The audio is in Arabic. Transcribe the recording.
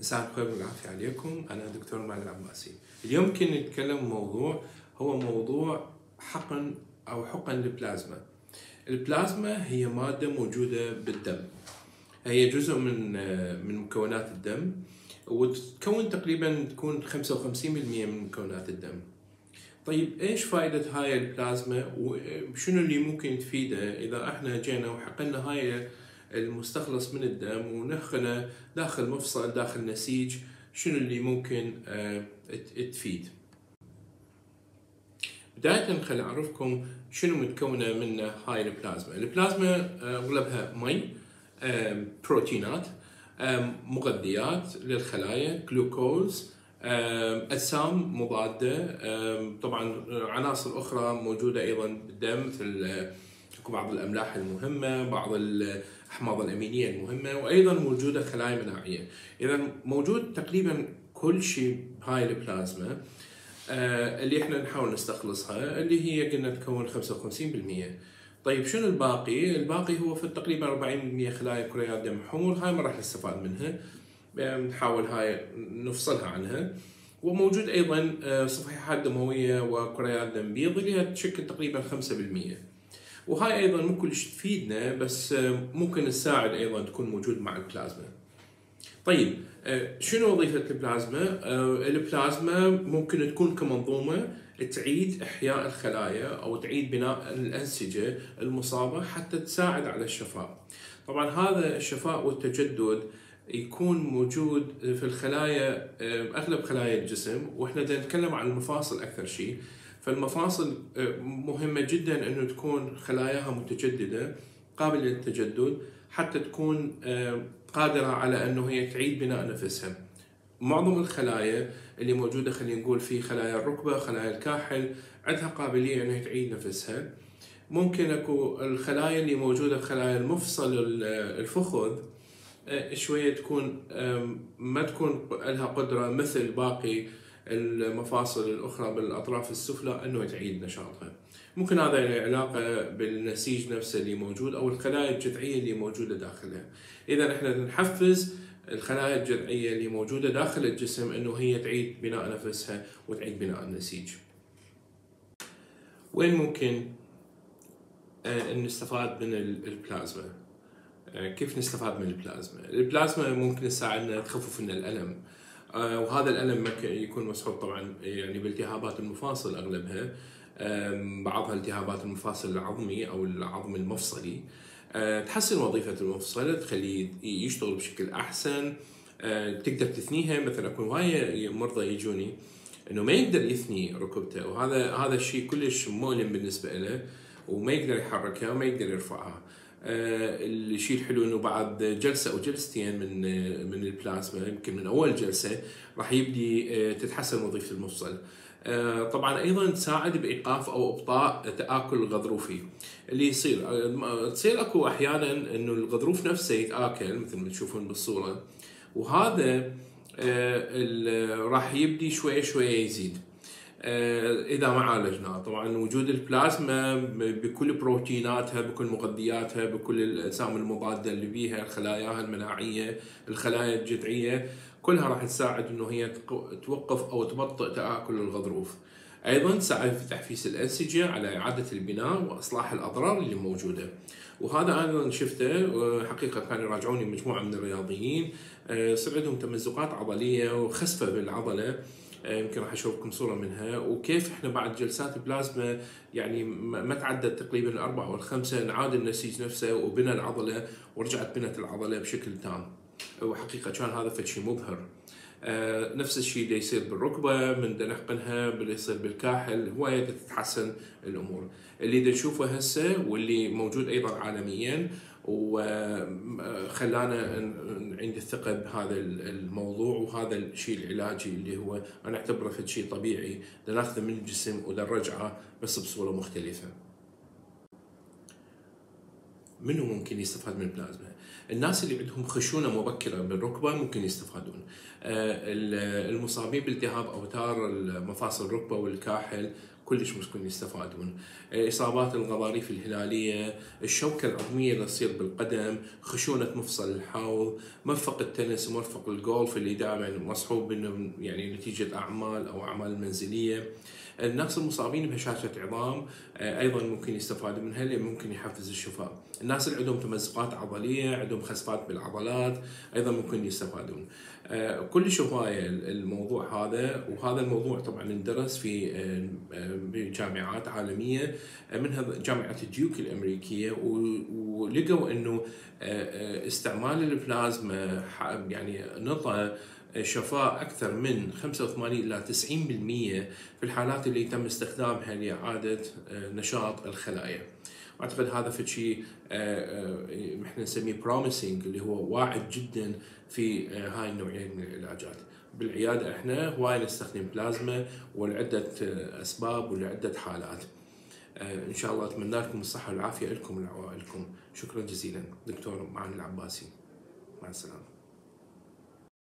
مساء الخير والعافية عليكم. أنا دكتور معن العباسي اليوم يمكن نتكلم موضوع هو موضوع حقن أو حقن البلازما. البلازما هي مادة موجودة بالدم. هي جزء من من مكونات الدم وتتكون تقريبا تكون 55% من مكونات الدم. طيب إيش فائدة هاي البلازما؟ وشنو اللي ممكن تفيده إذا إحنا جينا وحقنا هاي المستخلص من الدم ودخلناه داخل مفصل داخل نسيج شنو اللي ممكن آه، تفيد. بداية خليني أعرفكم شنو متكونة من هاي البلازما. البلازما آه، أغلبها مي بروتينات مغذيات للخلايا جلوكوز أجسام مضادة طبعا عناصر أخرى موجودة أيضا بالدم مثل آه، بعض الأملاح المهمة بعض الأحماض الأمينية المهمة وأيضا موجودة خلايا مناعية. اذا موجود تقريبا كل شيء بهاي البلازما آه، اللي إحنا نحاول نستخلصها اللي هي قلنا تكون 55% طيب شنو الباقي؟ الباقي هو في تقريبا 40% خلايا كريات دم حمر هاي ما راح نستفاد منها. نحاول هاي نفصلها عنها. وموجود أيضا آه، صفيحات دموية وكريات دم بيض اللي تشكل تقريبا 5% وهاي أيضا مو كلش تفيدنا بس آه، ممكن تساعد أيضا تكون موجود مع البلازما. طيب آه، شنو وظيفة البلازما؟ آه، البلازما ممكن تكون كمنظومة تعيد إحياء الخلايا أو تعيد بناء الأنسجة المصابة حتى تساعد على الشفاء. طبعا هذا الشفاء والتجدد يكون موجود في الخلايا أغلب خلايا الجسم وإحنا نتكلم عن المفاصل أكثر شيء فالمفاصل آه، مهمة جدا أنه تكون خلاياها متجددة قابلة للتجدد حتى تكون آه، قادرة على أنه هي تعيد بناء نفسها. معظم الخلايا اللي موجودة خلينا نقول في خلايا الركبة خلايا الكاحل عندها قابلية أنها تعيد نفسها. ممكن أكو الخلايا اللي موجودة خلايا المفصل الفخذ آه، شوية تكون ما تكون لها قدرة مثل باقي المفاصل الأخرى بالأطراف السفلى أنه تعيد نشاطها. ممكن هذا له علاقة بالنسيج نفسه اللي موجود أو الخلايا الجذعية اللي موجودة داخلها. إذا إحنا نحفز الخلايا الجذعية اللي موجودة داخل الجسم أنه هي تعيد بناء نفسها وتعيد بناء النسيج. وين ممكن آه، نستفاد من البلازما؟ آه، كيف نستفاد من البلازما؟ البلازما ممكن تساعدنا تخفف لنا الألم. وهذا الألم يكون مسحوب طبعا يعني بالتهابات المفاصل أغلبها. بعضها التهابات المفاصل العظمي أو العظم المفصلي. آه، تحسن وظيفة المفصل تخليه يشتغل بشكل أحسن. آه، تقدر تثنيها مثلا اكو هواية مرضى يجوني إنه ما يقدر يثني ركبته وهذا هذا الشيء كلش مؤلم بالنسبة له وما يقدر يحركها وما يقدر يرفعها. آه، الشيء الحلو إنه بعد جلسة أو جلستين من من البلازما يمكن من أول جلسة راح يبدي آه، تتحسن وظيفة المفصل. آه، طبعا أيضا تساعد بإيقاف أو إبطاء تآكل الغضروفي اللي يصير تصير أكو أحيانا إنه الغضروف نفسه يتآكل مثل ما تشوفون بالصورة وهذا راح يبدي شوي شوي يزيد. آه، إذا ما عالجناه طبعا وجود البلازما بكل بروتيناتها بكل مغذياتها بكل الأجسام المضادة اللي بيها خلاياها المناعية الخلايا الجذعية كلها راح تساعد إنه هي توقف أو تبطئ تآكل الغضروف. أيضا تساعد في تحفيز الأنسجة على إعادة البناء وإصلاح الأضرار اللي موجودة. وهذا أنا شفته حقيقه كانوا يراجعوني مجموعة من الرياضيين. آه، صار عندهم تمزقات عضلية وخسفة بالعضلة. يمكن راح أشوفكم صورة منها. وكيف إحنا بعد جلسات بلازما يعني ما تعدت تقريبا الأربعة أو الخمسة نعاد النسيج نفسه وبنى العضلة ورجعت بنت العضلة بشكل تام. وحقيقه كان هذا فد شيء مبهر. آه نفس الشيء اللي يصير بالركبة من نحقنها اللي يصير بالكاحل هواية تتحسن الأمور. اللي نشوفه هسه واللي موجود أيضا عالميا وخلانا عندي الثقة بهذا الموضوع وهذا الشيء العلاجي اللي هو أنا أعتبره شيء طبيعي ناخذه من الجسم ونرجعه بس بصورة مختلفة منو ممكن يستفاد من البلازما؟ الناس اللي عندهم خشونة مبكرة بالركبة ممكن يستفادون. آه، المصابين بالتهاب أوتار مفاصل الركبة والكاحل كلش ممكن يستفادون إصابات الغضاريف الهلالية الشوكه العظميه اللي تصير بالقدم خشونة مفصل الحوض مرفق التنس ومرفق الجولف اللي دائما مصحوب إنه يعني نتيجة أعمال أو أعمال منزلية. الناس المصابين بهشاشة عظام آه، أيضا ممكن يستفادوا منها لأن ممكن يحفز الشفاء. الناس اللي عندهم تمزقات عضلية عندهم خسفات بالعضلات أيضا ممكن يستفادون. آه، كل هواية الموضوع هذا وهذا الموضوع طبعا اندرس في بجامعات عالمية منها جامعة ديوك الأمريكية ولقوا إنه استعمال البلازما يعني نطى شفاء أكثر من 85 إلى 90% في الحالات اللي تم استخدامها لإعادة آه، نشاط الخلايا. واعتقد هذا في شيء آه، آه، إحنا نسميه promising اللي هو واعد جدا في هاي النوعيه من العلاجات. بالعيادة إحنا هواي نستخدم بلازما ولعدة أسباب ولعدة حالات. إن شاء الله أتمنى لكم الصحة والعافية لكم ولعوائلكم. شكرا جزيلا دكتور معن العباسي. مع السلامة.